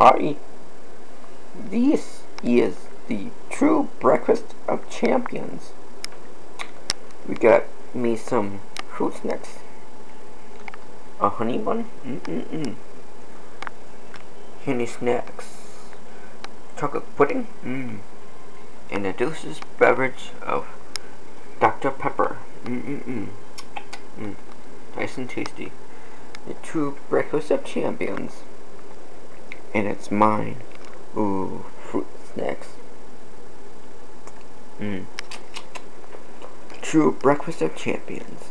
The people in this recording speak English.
Hi. This is the true breakfast of champions. We got me some fruit snacks. A honey bun? Mm-mm-mm. Handi snacks. Chocolate pudding? Mmm. And a delicious beverage of Dr. Pepper. Mm-mm-mm. Mm. Nice and tasty. The true breakfast of champions. And it's mine. Ooh, fruit snacks. Mmm. True breakfast of champions.